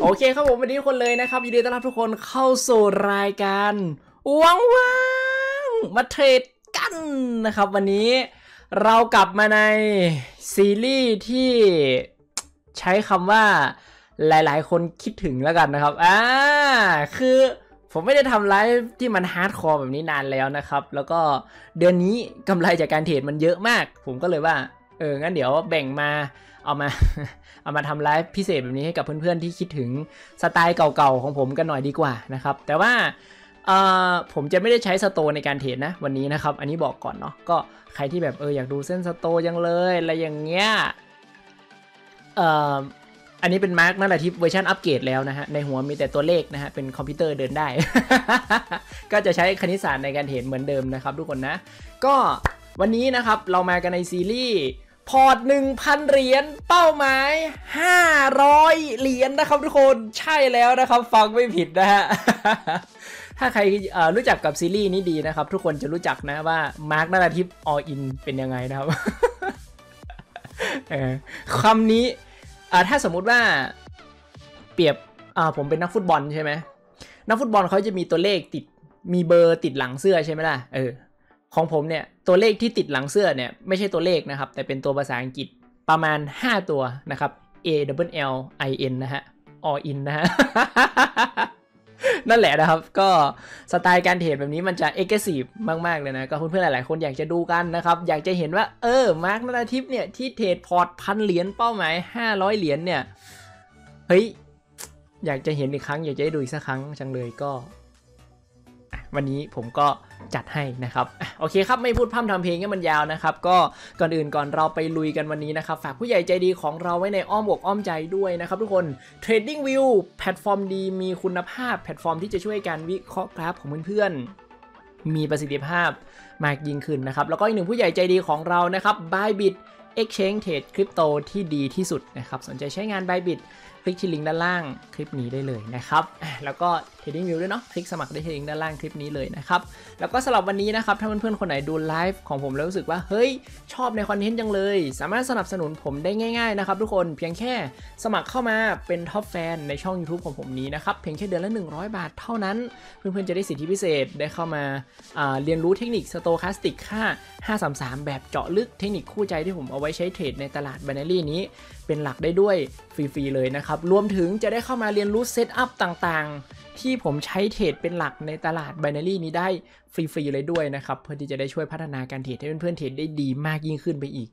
โอเคครับผมวันนี้คนเลยนะครับยินดีต้อนรับทุกคนเข้าสู่รายการว่างว่างๆมาเทรดกันนะครับ วันนี้เรากลับมาในซีรีส์ที่ใช้คำว่าหลาย ๆ คนคิดถึงแล้วกันนะครับอ่าคือผมไม่ได้ทำไลฟ์ที่มัน hardcore แบบนี้นานแล้วนะครับ แล้วก็เดือนนี้กำไรจากการเทรดมันเยอะมาก ผมก็เลยว่า เออ งั้นเดี๋ยวแบ่งมา เอามาเอามาทำไลฟ์พิเศษแบบนี้ให้กับเพื่อนๆที่คิดถึงสไตล์เก่าๆของผมกันหน่อยดีกว่านะครับ แต่ว่าผมจะไม่ได้ใช้ Sto ในการเทรดนะวันนี้นะครับ อันนี้บอกก่อนเนาะก็ใครที่แบบเอออยากดูเส้น Sto ยังเลยอะไรอย่างเงี้ยอันนี้เป็นมาร์กนั่นแหละที่เวอร์ชันอัปเกรดแล้วนะฮะในหัวมีแต่ตัวเลขนะฮะเป็นคอมพิวเตอร์เดินได้ ก็จะใช้คณิตศาสตร์ในการเทรดเหมือนเดิมนะครับทุกคนนะ ก็วันนี้นะครับเรามากันในซีรีส์ พอร์ต 1,000 เหรียญเป้าหมาย 500 เหรียญนะครับทุกคนใช่แล้วนะครับ ฟังไม่ผิดนะฮะ ถ้าใครรู้จักกับซีรีส์นี้ดีนะครับ ทุกคนจะรู้จักนะว่ามาร์กนาราทิป all in เป็นยังไงนะครับคำนี้ถ้าสมมุติว่าเปรียบผมเป็นนักฟุตบอลใช่ไหมนักฟุตบอลเขาจะมีตัวเลขติดมีเบอร์ติดหลังเสื้อใช่ไหมล่ะเออ ของผมเนี่ยตัวเลขที่ติดหลังเสื้อเนี่ยไม่ใช่ตัวเลขนะครับ แต่เป็นตัวภาษาอังกฤษประมาณ 5 ตัวนะครับ A L L I N นะฮะ all in นะฮะ นั่นแหละนะครับ ก็สไตล์การเทรดแบบนี้มันจะ aggressive มาก ๆ เลยนะ ก็เพื่อนๆหลาย ๆ คนอยากจะดูกันนะครับ อยากจะเห็นว่า เออ มาร์กนาทิปเนี่ย ที่เทรดพอร์ตพันเหรียญเป้าหมาย 500 เหรียญเนี่ย เฮ้ย อยากจะเห็นอีกครั้ง อยากจะได้ดูอีกสักครั้งจังเลยก็ วันนี้ผมก็จัดให้นะครับโอเคครับไม่พูดพร่ำทำเพลงให้มันยาวนะครับก็ก่อนอื่นก่อนเราไปลุยกันวันนี้นะครับฝากผู้ใหญ่ใจดีของเราไว้ในอ้อมอกอ้อมใจด้วยนะครับทุกคน Trading View แพลตฟอร์มดีมีคุณภาพ แพลตฟอร์มที่จะช่วยการวิเคราะห์กราฟของเพื่อนๆมีประสิทธิภาพมากยิ่งขึ้นนะครับแล้วก็อีกหนึ่งผู้ใหญ่ใจดีของเรานะครับ Bybit Exchange Trade Crypto ที่ดีที่สุดนะครับสนใจใช้งาน Bybit คลิกที่ลิงก์ด้านล่างคลิปนี้ได้เลยนะครับแล้วก็ Trading View ด้วยเนาะคลิกสมัครได้ที่ลิงก์ด้านล่างคลิปนี้เลยนะครับแล้วก็สำหรับวันนี้นะครับถ้าเพื่อนๆคนไหนดูไลฟ์ของผมแล้วรู้สึกว่าเฮ้ยชอบในคอนเทนต์จังเลย สามารถสนับสนุนผมได้ง่ายๆนะครับทุกคนเพียงแค่สมัครเข้ามาเป็น Top Fan ในช่อง YouTube ของผมนี้นะครับเพียงแค่เดือนละ 100 บาทเท่านั้น เพื่อนๆจะได้สิทธิพิเศษได้เข้ามาาเรียนรู้เทคนิค Stochastic ค่า 533 แบบเจาะลึกเทคนิคคู่ใจที่ผมเอาไว้ใช้เทรดในตลาด binary นี้ เป็นหลักได้ด้วยฟรีๆเลยนะครับรวมถึงจะได้เข้ามาเรียนรู้ setup ต่างๆ ที่ผมใช้เทรดเป็นหลักในตลาด b บ n a r y นี้ได้ฟรี ๆ เลยด้วยนะครับ เพื่อที่จะได้ช่วยพัฒนาการเทรดให้เพื่อนๆเทรดได้ดีมากยิ่งขึ้นไปอีก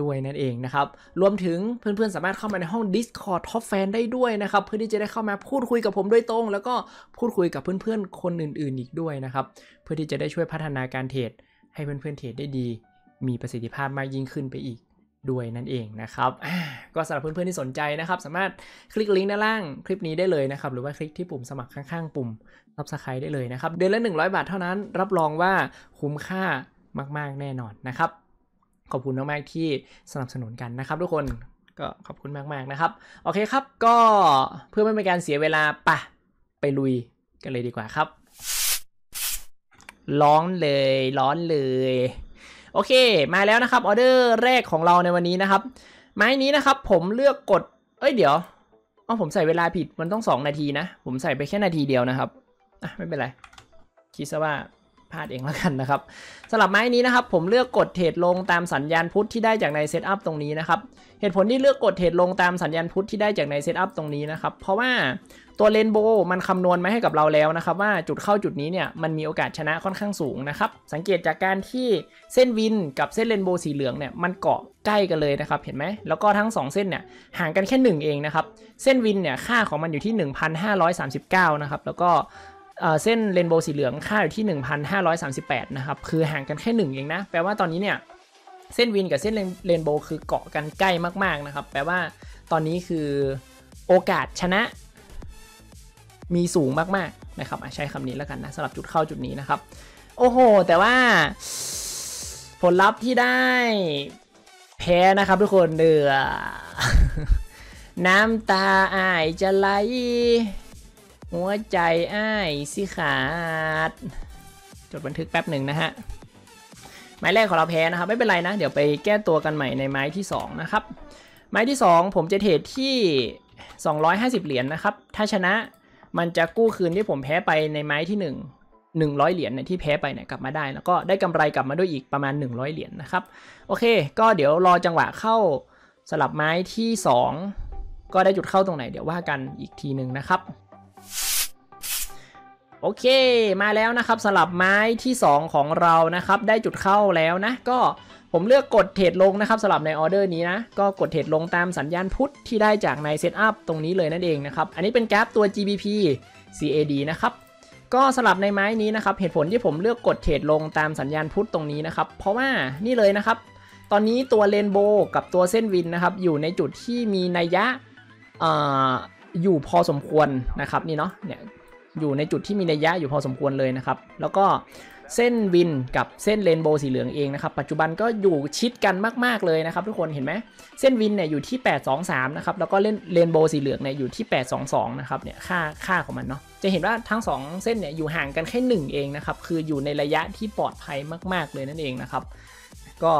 ด้วยนั่นเองนะครับ รวมถึงเพื่อนๆ สามารถเข้ามาในห้อง Discord Top Fan ได้ด้วยนะครับ เพื่อที่จะได้เข้ามาพูดคุยกับผมโดยตรง แล้วก็พูดคุยกับเพื่อนๆ คนอื่นๆ อีกด้วยนะครับ เพื่อที่จะได้ช่วยพัฒนาการเทรดให้เพื่อนๆเทรดได้ดี มีประสิทธิภาพมากยิ่งขึ้นไปอีก ด้วยนั่นเองนะครับ ก็สำหรับเพื่อนๆที่สนใจนะครับ สามารถคลิกลิงก์ด้านล่างคลิปนี้ได้เลยนะครับ หรือว่าคลิกที่ปุ่มสมัครข้างๆ ปุ่ม Subscribe ได้เลยนะครับ เดือนละ 100 บาทเท่านั้น รับรองว่าคุ้มค่ามากๆแน่นอนนะครับ ขอบคุณมากๆที่สนับสนุนกันนะครับ ทุกคนก็ขอบคุณมากๆนะครับ โอเคครับ ก็เพื่อไม่เป็นการเสียเวลาปะไปลุยกันเลยดีกว่าครับ ร้อนเลย ร้อนเลย โอเค มาแล้วนะครับออเดอร์แรกของเราในวันนี้นะครับ ไม้นี้นะครับ ผมเลือกกด เอ้ยเดี๋ยวอ๋อผมใส่เวลาผิดมันต้อง 2 นาทีนะ ผมใส่ไปแค่นาทีเดียวนะครับอะไม่เป็นไรคิดซะว่า พลาดเองแล้วกันนะครับสำหรับไม้นี้นะครับผมเลือกกดเทรดลงตามสัญญาณพุทธที่ได้จากในเซตอัพตรงนี้นะครับเหตุผลที่เลือกกดเทรดลงตามสัญญาณ put ที่ได้จากใน setup ตรงนี้นะครับเพราะว่าตัว rainbow มันคำนวณมาให้กับเราแล้วนะครับว่าจุดเข้าจุดนี้เนี่ยมันมีโอกาสชนะค่อนข้างสูงนะครับสังเกตจากการที่เส้น win กับเส้น rainbow สีเหลืองเนี่ยมันเกาะใกล้กันเลยนะครับเห็นไหมแล้วก็ทั้ง 2 เส้นเนี่ยห่างกันแค่ 1 เองนะครับเส้น win เนี่ยค่าของมันอยู่ที่ 1,539นะครับแล้วก็ เส้น rainbow สีเหลืองค่าอยู่ที่ 1,538 นะครับ คือห่างกันแค่ 1 เองนะ แปลว่าตอนนี้เนี่ย เส้นวินกับเส้นเรนโบว์คือเกาะกันใกล้มากๆนะครับ แปลว่าตอนนี้คือโอกาสชนะมีสูงมากๆนะครับใช้คำนี้แล้วกันนะสำหรับจุดเข้าจุดนี้นะครับ โอ้โห แต่ว่าผลลัพธ์ที่ได้แพ้นะครับทุกคนเดือน้ำตาอ้ายจะไหล หัวใจอ้ายสิขาด จดบันทึกแป๊บหนึ่งนะฮะไม้แรกของเราแพ้นะครับ ไม่เป็นไรนะ เดี๋ยวไปแก้ตัวกันใหม่ในไม้ที่ 2 นะครับ ไม้ที่ 2 ผมจะเทรดที่ 250 เหรียญนะครับ ถ้าชนะมันจะกู้คืนที่ผมแพ้ไปในไม้ที่ 1 100 เหรียญเนี่ยที่แพ้ไปเนี่ยกลับมาได้ แล้วก็ได้กำไรกลับมาด้วยอีกประมาณ 100 เหรียญนะครับ โอเค ก็เดี๋ยวรอจังหวะเข้าสลับไม้ที่ 2 ก็ได้จุดเข้าตรงไหนเดี๋ยวว่ากันอีกทีหนึ่งนะครับ โอเคมาแล้วนะครับสำหรับไม้ที่ 2 ของเรานะครับ ได้จุดเข้าแล้วนะ ก็ผมเลือกกดเทรดลงนะครับสำหรับในออเดอร์นี้นะ ก็กดเทรดลงตามสัญญาณ put ที่ได้จากใน setup ตรงนี้เลยนั่นเองนะครับ อันนี้เป็นกราฟตัว GBP CAD นะครับก็สำหรับในไม้นี้นะครับ เหตุผลที่ผมเลือกกดเทรดลงตามสัญญาณ put ตรงนี้นะครับ เพราะว่านี่เลยนะครับ ตอนนี้ตัว rainbow กับตัวเส้น win นะครับ อยู่ในจุดที่มีนัยยะออยู่พอสมควรนะครับนี่เนาะเนี่ย อยู่ในจุดที่มีนัยยะอยู่พอสมควรเลยนะครับ แล้วก็เส้นวินกับเส้นเรนโบว์สีเหลืองเองนะครับ ปัจจุบันก็อยู่ชิดกันมาก ๆ เลยนะครับ ทุกคนเห็นไหมเส้นวินเนี่ยอยู่ที่ 823 นะครับ แล้วก็เล่นเรนโบว์สีเหลืองเนี่ยอยู่ที่ 822 นะครับเนี่ยค่าค่าของมันเนาะจะเห็นว่าทั้ง 2 เส้นเนี่ยอยู่ห่างกันแค่ 1 เองนะครับ คืออยู่ในระยะที่ปลอดภัยมาก ๆ เลยนั่นเองนะครับ ก็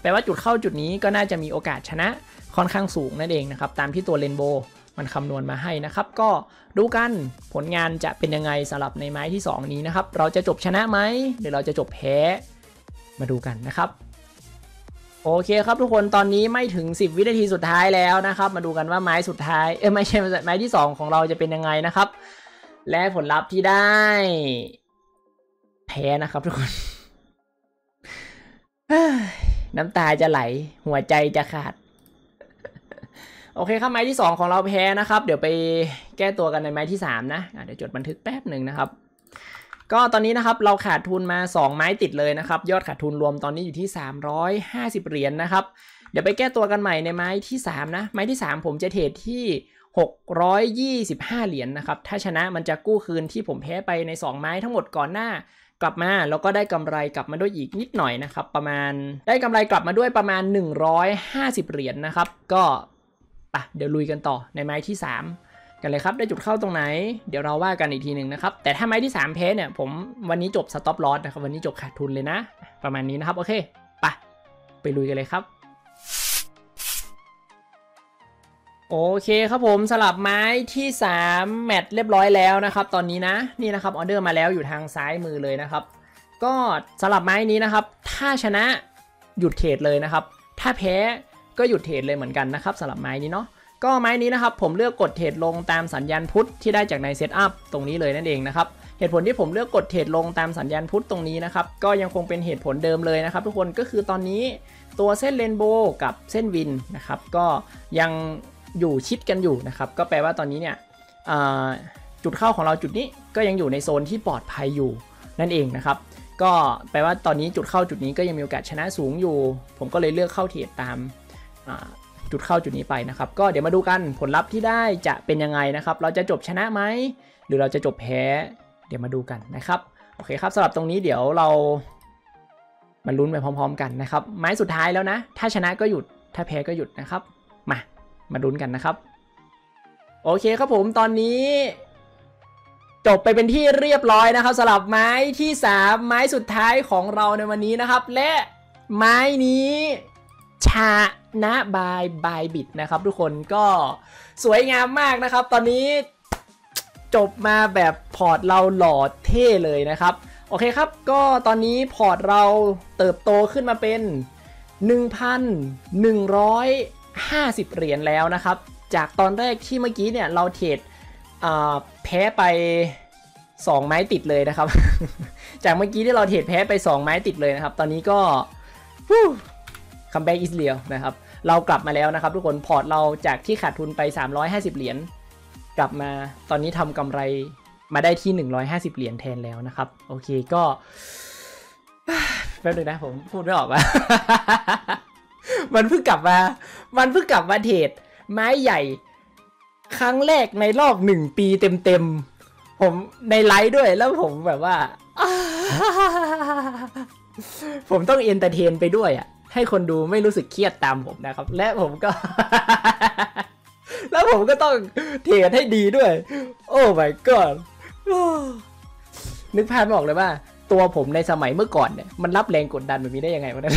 แปลว่าจุดเข้าจุดนี้ก็น่าจะมีโอกาสชนะค่อนข้างสูงนั่นเองนะครับตามที่ตัวเรนโบว์ มันคำนวณมาให้นะครับ ก็ดูกันผลงานจะเป็นยังไงสำหรับในไม้ที่ 2 นี้นะครับ เราจะจบชนะไหมหรือเราจะจบแพ้มาดูกันนะครับ โอเคครับทุกคนตอนนี้ไม่ถึง 10 วินาทีสุดท้ายแล้วนะครับ มาดูกันว่าไม้สุดท้ายเออไม่ใช่ไม้ที่ 2 ของเราจะเป็นยังไงนะครับ และผลลัพธ์ที่ได้ แพ้นะครับทุกคนน้ำตาจะไหลหัวใจจะขาด โอเคครับไม้ที่ 2 ของเราแพ้นะครับ เดี๋ยวไปแก้ตัวกันในไม้ที่ 3 นะะเดี๋ยวจดบันทึกแป๊บหนึ่งนะครับ ก็ตอนนี้นะครับเราขาดทุนมา 2 ไม้ติดเลยนะครับ ยอดขาดทุนรวมตอนนี้อยู่ที่ 350 เหรียญนนะครับ เดี๋ยวไปแก้ตัวกันใหม่ในไม้ที่ 3 นะ ไม้ที่ 3 ผมจะเทรดที่ 625 เหรียญนนะครับ ถ้าชนะมันจะกู้คืนที่ผมแพ้ไปใน 2 ไม้ทั้งหมดก่อนหน้ากลับมาแล้วก็ได้กำไรกลับมาด้วยอีกนิดหน่อยนะครับ ประมาณได้กำไรกลับมาด้วยประมาณ 150 เหรียญนนะครับ ก็ ปะเดี๋ยวลุยกันต่อในไม้ที่ 3 กันเลยครับได้จุดเข้าตรงไหน เดี๋ยวเราว่ากันอีกทีหนึ่งนะครับ แต่ถ้าไม้ที่3แพ้เนี่ยผมวันนี้จบสต็อปลอสนะครับวันนี้จบขาดทุนเลยนะ ประมาณนี้นะครับโอเคปะไปลุยกันเลยครับโอเคครับผมสลับไม้ที่ 3 แมตช์เรียบร้อยแล้วนะครับ ตอนนี้นะนี่นะครับออเดอร์มาแล้วอยู่ทางซ้ายมือเลยนะครับ ก็สลับไม้นี้นะครับ ถ้าชนะหยุดเทรดเลยนะครับ ถ้าแพ้ ก็หยุดเทรดเลยเหมือนกันนะครับสลับไม้นี้เนาะก็ไม้นี้นะครับผมเลือกกดเทรดลงตามสัญญาณพุทธที่ได้จากในเซตอัพตรงนี้เลยนั่นเองนะครับเหตุผลที่ผมเลือกกดเทรดลงตามสัญญาณพุทธตรงนี้นะครับก็ยังคงเป็นเหตุผลเดิมเลยนะครับ ทุกคนก็คือตอนนี้ตัวเส้นเรนโบว์กับเส้นวินนะครับก็ยังอยู่ชิดกันอยู่นะครับก็แปลว่าตอนนี้เนี่ยจุดเข้าของเราจุดนี้ก็ยังอยู่ในโซนที่ปลอดภัยอยู่นั่นเองนะครับก็แปลว่าตอนนี้จุดเข้าจุดนี้ก็ยังมีโอกาสชนะสูงอยู่ ผมก็เลยเลือกเข้าเทรดตาม จุดเข้าจุดนี้ไปนะครับ ก็เดี๋ยวมาดูกันผลลัพธ์ที่ได้จะเป็นยังไงนะครับ เราจะจบชนะไหม หรือเราจะจบแพ้ เดี๋ยวมาดูกันนะครับ โอเคครับสำหรับตรงนี้เดี๋ยวเรามาลุ้นไปพร้อม ๆ กันนะครับ ไม้สุดท้ายแล้วนะ ถ้าชนะก็หยุด ถ้าแพ้ก็หยุดนะครับ มา มาลุ้นกันนะครับ โอเคครับผมตอนนี้ จบไปเป็นที่เรียบร้อยนะครับสำหรับไม้ที่ 3 ไม้สุดท้ายของเราในวันนี้นะครับ และไม้นี้ ชานะบายบายบิดนะครับทุกคนก็สวยงามมากนะครับ ตอนนี้จบมาแบบพอร์ตเราหล่อเท่เลยนะครับ โอเคครับ ก็ตอนนี้พอร์ตเราเติบโตขึ้นมาเป็น 1,150 เหรียญแล้วนะครับ จากตอนแรกที่เมื่อกี้เนี่ยเราเทรดแพ้ไป 2 ไม้ติดเลยนะครับ จากเมื่อกี้ที่เราเทรดแพ้ไป 2 ไม้ติดเลยนะครับ ตอนนี้ก็ comeback is real นะครับ เรากลับมาแล้วนะครับ ทุกคนพอร์ตเราจากที่ขาดทุนไป 350 เหรียญกลับมาตอนนี้ทำกำไรมาได้ที่ 150 เหรียญแทนแล้วนะครับ โอเคก็แป๊บนึงนะผมพูดไม่ออกว่า มันเพิ่งกลับมา มันเพิ่งกลับมาเทรดไม้ใหญ่ ครั้งแรกในรอบหนึ่งปีเต็มๆ ผมในไลฟ์ด้วยแล้วผมแบบว่า ผมต้อง entertain ไปด้วยอะ ให้คนดูไม่รู้สึกเครียดตามผมนะครับ และผมก็ แล้วผมก็ต้องเทรดให้ดีด้วย โอ้ my god นึกภาพไม่ออกเลยว่า ตัวผมในสมัยเมื่อก่อนเนี่ยมันรับแรงกดดันแบบนี้ได้ยังไงวะเนี่ย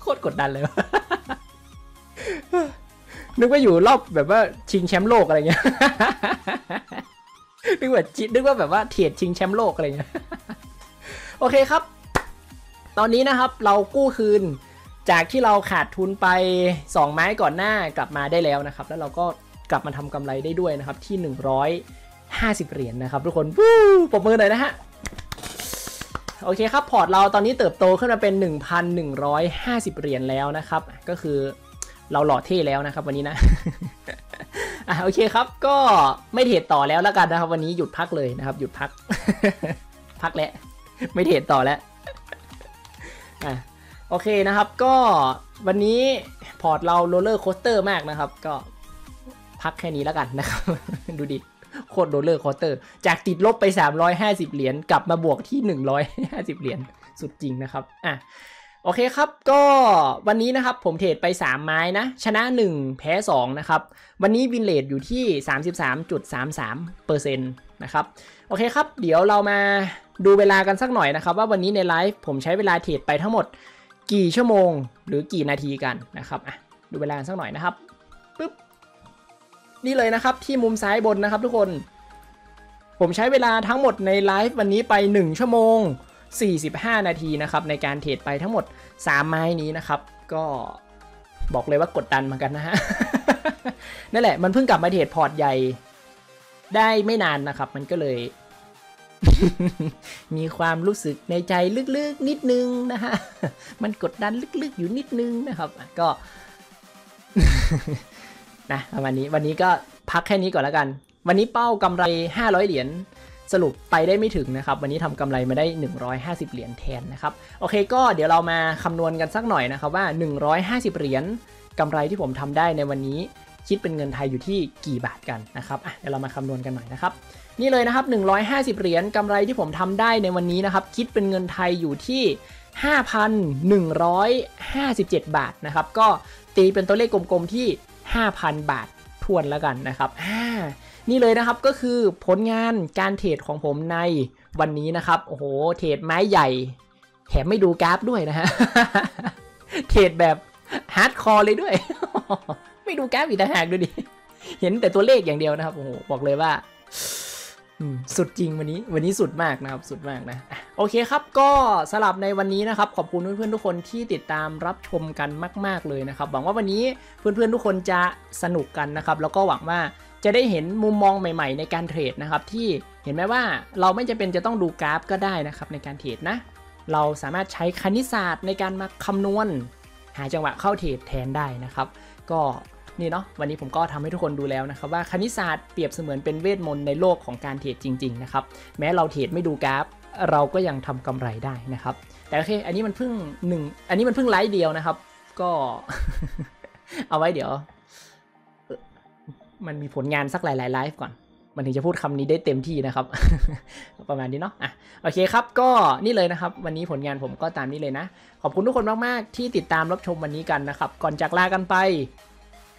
โคตรกดดันเลยนึกว่าอยู่รอบแบบว่าชิงแชมป์โลกอะไรเงี้ยนึกว่าจินึกว่าแบบว่าเทรดชิงแชมป์โลกอะไรเงี้ย โอเคครับ ตอนนี้นะครับเรากู้คืนจากที่เราขาดทุนไป 2 ไม้ก่อนหน้ากลับมาได้แล้วนะครับ แล้วเราก็กลับมาทำกำไรได้ด้วยนะครับที่ 150 เหรียญนะครับ ทุกคนวู้ปรบมือหน่อยนะฮะโอเคครับพอร์ตเราตอนนี้เติบโตขึ้นมาเป็น 1,150 เหรียญแล้วนะครับ ก็คือเราหล่อเท่แล้วนะครับวันนี้นะอะโอเคครับก็ไม่เทรดต่อแล้วแล้วกันนะครับ วันนี้หยุดพักเลยนะครับ หยุดพัก พักแล้วไม่เทรดต่อแล้ว อะโอเคนะครับก็วันนี้พอร์ตเรา roller coaster มากนะครับ ก็พักแค่นี้แล้วกันนะครับ ดูดิโคตร roller coaster จากติดลบไป 350 เหรียญกลับมาบวกที่ 150 เหรียญสุดจริงนะครับอะโอเคครับก็วันนี้นะครับผมเทรดไป 3 ไม้นะ ชนะ 1 แพ้ 2 นะครับ วันนี้ win rate อยู่ที่ 33.33%น นะครับโอเคครับ เดี๋ยวเรามาดูเวลากันสักหน่อยนะครับ ว่าวันนี้ในไลฟ์ผมใช้เวลาเทรดไปทั้งหมดกี่ชั่วโมง หรือกี่นาทีกันนะครับอะดูเวลาสักหน่อยนะครับปึ๊บนี่เลยนะครับที่มุมซ้ายบนนะครับทุกคน ผมใช้เวลาทั้งหมดในไลฟ์วันนี้ไป 1 ชั่วโมง 45 นาทีนะครับในการเทรดไปทั้งหมด 3 ไม้นี้นะครับ ก็บอกเลยว่ากดดันเหมือนกันนะฮะนั่นแหละมันเพิ่งกลับมาเทรดพอร์ตใหญ่ ได้ไม่นานนะครับ มันก็เลย มีความรู้สึกในใจลึกๆนิดนึงนะฮะ มันกดดันลึกๆอยู่นิดนึงนะครับ ก็นะประมาณนี้วันนี้ก็พักแค่นี้ก่อนแล้วกัน วันนี้เป้ากำไร 500 เหรียญสรุปไปได้ไม่ถึงนะครับ วันนี้ทำกำไรมาได้ 150 เหรียญแทนนะครับ โอเคก็เดี๋ยวเรามาคำนวณกันสักหน่อยนะครับว่า 150 เหรียญกำไรที่ผมทำได้ในวันนี้ คิดเป็นเงินไทยอยู่ที่กี่บาทกันนะครับเดี๋ยวเรามาคำนวณกันหน่อยนะครับ นี่เลยนะครับ 150 เหรียญกำไรที่ผมทำได้ในวันนี้นะครับ คิดเป็นเงินไทยอยู่ที่ 5,157 บาทนะครับ ก็ตีเป็นตัวเลขกลมๆที่ 5,000 บาททวนแล้วกันนะครับนี่เลยนะครับก็คือผลงานการเทรดของผมในวันนี้นะครับ โอ้โห เทรดไม้ใหญ่ แถมไม่ดูกราฟด้วยนะฮะ เทรดแบบ hardcore เลยด้วย ไม่ดูกราฟอีกต่างหากดูดิ เห็นแต่ตัวเลขอย่างเดียวนะครับ โอ้โห บอกเลยว่าสุดจริงวันนี้ วันนี้สุดมากนะครับ สุดมากนะอะโอเคครับ ก็สำหรับในวันนี้นะครับ ขอบคุณเพื่อนๆทุกคนที่ติดตามรับชมกันมาก ๆเลยนะครับ หวังว่าวันนี้เพื่อนๆทุกคนจะสนุกกันนะครับ แล้วก็หวังว่าจะได้เห็นมุมมองใหม่ ๆ ในการเทรดนะครับ ที่เห็นไหมว่าเราไม่จำเป็นจะต้องดูกราฟก็ได้นะครับในการเทรดนะ เราสามารถใช้คณิตศาสตร์ในการมาคำนวณ หาจังหวะเข้าเทรดแทนได้นะครับ ก็ นี่เนาะวันนี้ผมก็ทำให้ทุกคนดูแล้วนะครับว่าคณิตศาสตร์เปรียบเสมือนเป็นเวทมนต์ในโลกของการเทรดจริงๆนะครับแม้เราเทรดไม่ดูกราฟ เราก็ยังทำกำไรได้นะครับ แต่โอเคอันนี้มันเพิ่งหนึ่งอันนี้มันเพิ่งไลฟ์เดียวนะครับ ก็เอาไว้เดี๋ยว มันมีผลงานสักหลายๆไลฟ์ก่อนมันถึงจะพูดคำนี้ได้เต็มที่นะครับ ประมาณนี้เนาะอะโอเคครับ ก็นี่เลยนะครับ วันนี้ผลงานผมก็ตามนี้เลยนะ ขอบคุณทุกคนมาก ๆ ที่ติดตามรับชมวันนี้กันนะครับ ก่อนจากลากันไป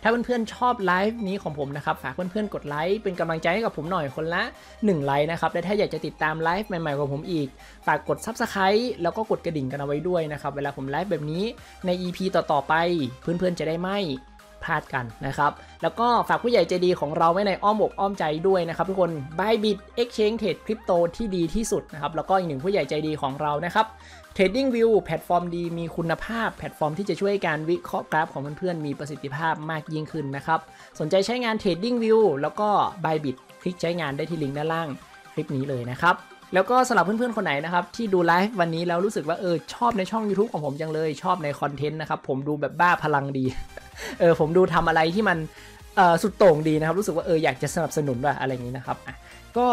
ถ้าเพื่อนๆชอบไลฟ์นี้ของผมนะครับ ฝากเพื่อนๆกดไลค์เป็นกำลังใจให้กับผมหน่อยคนละ 1 ไลค์นะครับ และถ้าอยากจะติดตามไลฟ์ใหม่ๆของผมอีก ฝากกด Subscribe แล้วก็กดกระดิ่งกันเอาไว้ด้วยนะครับ เวลาผมไลฟ์แบบนี้ใน EP ต่อๆไป เพื่อนๆจะได้ไม่พลาดกันนะครับ แล้วก็ฝากผู้ใหญ่ใจดีของเราไว้ในอ้อมอกอ้อมใจด้วยนะครับทุกคน Bybit Exchange Trade Crypto ที่ดีที่สุดนะครับ แล้วก็อีกหนึ่งผู้ใหญ่ใจดีของเรานะครับ Trading View แพลตฟอร์มดีมีคุณภาพ แพลตฟอร์มที่จะช่วยการวิเคราะห์กราฟของเพื่อนๆมีประสิทธิภาพมากยิ่งขึ้นนะครับ สนใจใช้งาน TradingView แล้วก็ Bybit คลิกใช้งานได้ที่ลิงก์ด้านล่างคลิปนี้เลยนะครับแล้วก็สำหรับเพื่อนๆ คนไหนนะครับ ที่ดูไลฟ์วันนี้แล้วรู้สึกว่าเออชอบในช่อง YouTube ของผมจังเลยชอบในคอนเทนต์นะครับ ผมดูแบบบ้าพลังดี เออผมดูทำอะไรที่มันเออสุดโต่งดีนะครับ รู้สึกว่าเอออยากจะสนับสนุนว่าอะไรอย่างนี้นะครับก็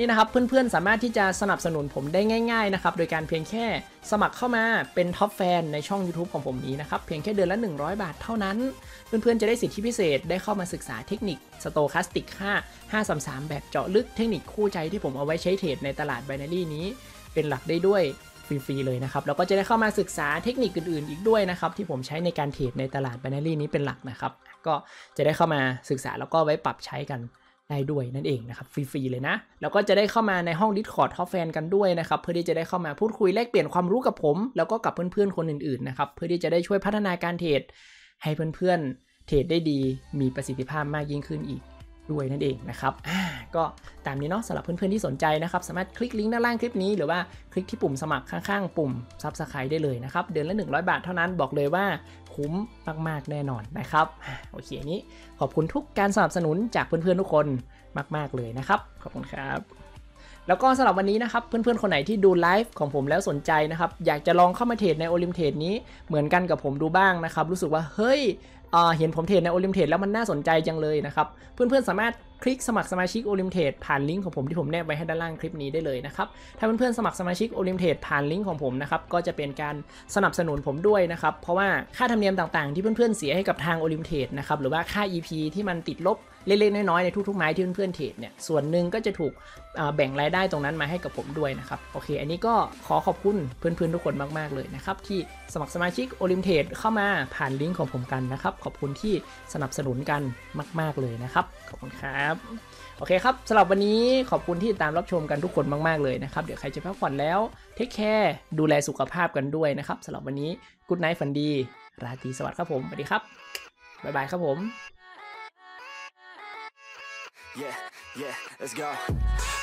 นี่นะครับเพื่อนๆสามารถที่จะสนับสนุนผมได้ง่ายๆนะครับโดยการเพียงแค่สมัครเข้ามาเป็น top fan ในช่อง YouTube ของผมนี้นะครับเพียงแค่เดือนละ 100 บาทเท่านั้น เพื่อนๆจะได้สิทธิพิเศษได้เข้ามาศึกษาเทคนิค Stochastic 5 533 แบบเจาะลึกเทคนิคคู่ใจที่ผมเอาไว้ใช้เทรดในตลาด b บ n a r y นี้ เป็นหลักได้ด้วยฟรีๆเลยนะครับแล้วก็จะได้เข้ามาศึกษาเทคนิคอื่นๆ อีกด้วยนะครับที่ผมใช้ในการเทรดในตลาด b บ n a r y นี้เป็นหลักนะครับก็จะได้เข้ามาศึกษาแล้วก็ไว้ปรับใช้กัน ได้ด้วยนั่นเองนะครับฟรีๆเลยนะ แล้วก็จะได้เข้ามาในห้อง Discord top fan กันด้วยนะครับเพื่อที่จะได้เข้ามาพูดคุยแลกเปลี่ยนความรู้กับผม แล้วก็กับเพื่อนๆคนอื่นๆนะครับเพื่อที่จะได้ช่วยพัฒนาการเทรดให้เพื่อนๆเทรดได้ดีมีประสิทธิภาพมากยิ่งขึ้นอีก ด้วยนั่นเองนะครับอ่าก็ตามนี้เนาะสำหรับเพื่อนๆที่สนใจนะครับสามารถคลิกลิงก์ด้านล่างคลิปนี้หรือว่าคลิกที่ปุ่มสมัครข้างๆ ปุ่ม Subscribe ได้เลยนะครับเดือนละ 100 บาทเท่านั้นบอกเลยว่าคุ้มมากๆแน่นอนนะครับโอเคอันนี้ขอบคุณทุกการสนับสนุนจากเพื่อนๆทุกคนมาก ๆเลยนะครับขอบคุณครับแล้วก็สำหรับวันนี้นะครับเพื่อนๆ คนไหนที่ดูไลฟ์ของผมแล้วสนใจนะครับอยากจะลองเข้ามาเทรดในโอลิมเทรดนี้เหมือนกันกับผมดูบ้างนะครับรู้สึกว่าเฮ้ย เห็นผมเทรดใน Olymp Trade แล้วมันน่าสนใจจังเลยนะครับ เพื่อนๆสามารถคลิกสมัครสมาชิก Olymp Trade ผ่านลิงก์ของผมที่ผมแนบไว้ให้ด้านล่างคลิปนี้ได้เลยนะครับ ถ้าเพื่อนๆสมัครสมาชิก Olymp Trade ผ่านลิงก์ของผมนะครับ ก็จะเป็นการสนับสนุนผมด้วยนะครับ เพราะว่าค่าธรรมเนียมต่างๆ ที่เพื่อนๆเสียให้กับทาง Olymp Trade นะครับ หรือว่าค่า EP ที่มันติดลบเล็กๆน้อยๆในทุกๆไม้ที่เพื่อนๆเทรดเนี่ย ส่วนหนึ่งก็จะถูกแบ่งรายได้ตรงนั้นมาให้กับผมด้วยนะครับ โอเค อันนี้ก็ขอขอบคุณเพื่อนๆทุกคนมากๆเลยนะครับ ที่สมัครสมาชิก Olymp Trade เข้ามาผ่านลิงก์ของผมกันนะครับ ขอบคุณที่สนับสนุนกันมาก ๆเลยนะครับ ขอบคุณครับโอเคครับสำหรับวันนี้ขอบคุณที่ติดตามรับชมกันทุกคนมาก ๆ เลยนะครับ เดี๋ยวใครจะพักผ่อนแล้ว take care ดูแลสุขภาพกันด้วยนะครับสำหรับวันนี้ good night ฝันดี ราตรีสวัสดิ์ครับผมสวัสดีครับบ๊ายบายครับผม Yeah, yeah, let's go.